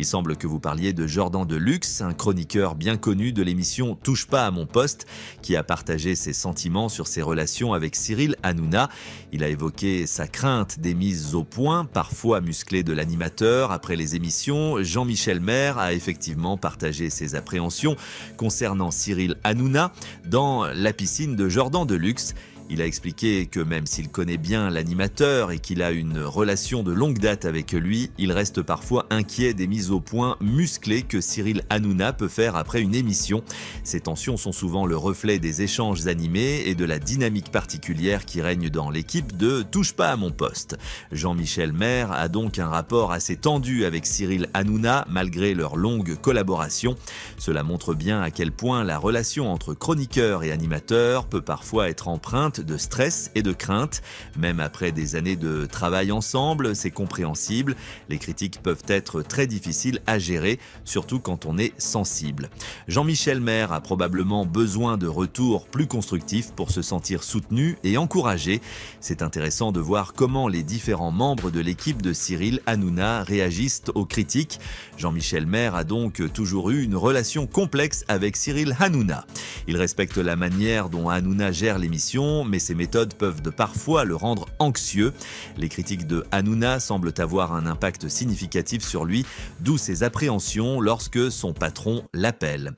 Il semble que vous parliez de Jordan Deluxe, un chroniqueur bien connu de l'émission Touche pas à mon poste, qui a partagé ses sentiments sur ses relations avec Cyril Hanouna. Il a évoqué sa crainte des mises au point, parfois musclées de l'animateur. Après les émissions, Jean-Michel Maire a effectivement partagé ses appréhensions concernant Cyril Hanouna dans la piscine de Jordan Deluxe. Il a expliqué que même s'il connaît bien l'animateur et qu'il a une relation de longue date avec lui, il reste parfois inquiet des mises au point musclées que Cyril Hanouna peut faire après une émission. Ces tensions sont souvent le reflet des échanges animés et de la dynamique particulière qui règne dans l'équipe de Touche pas à mon poste. Jean-Michel Maire a donc un rapport assez tendu avec Cyril Hanouna malgré leur longue collaboration. Cela montre bien à quel point la relation entre chroniqueur et animateur peut parfois être empreinte de stress et de crainte. Même après des années de travail ensemble, c'est compréhensible. Les critiques peuvent être très difficiles à gérer, surtout quand on est sensible. Jean-Michel Maire a probablement besoin de retours plus constructifs pour se sentir soutenu et encouragé. C'est intéressant de voir comment les différents membres de l'équipe de Cyril Hanouna réagissent aux critiques. Jean-Michel Maire a donc toujours eu une relation complexe avec Cyril Hanouna. Il respecte la manière dont Hanouna gère l'émission, mais ses méthodes peuvent de parfois le rendre anxieux. Les critiques de Hanouna semblent avoir un impact significatif sur lui, d'où ses appréhensions lorsque son patron l'appelle.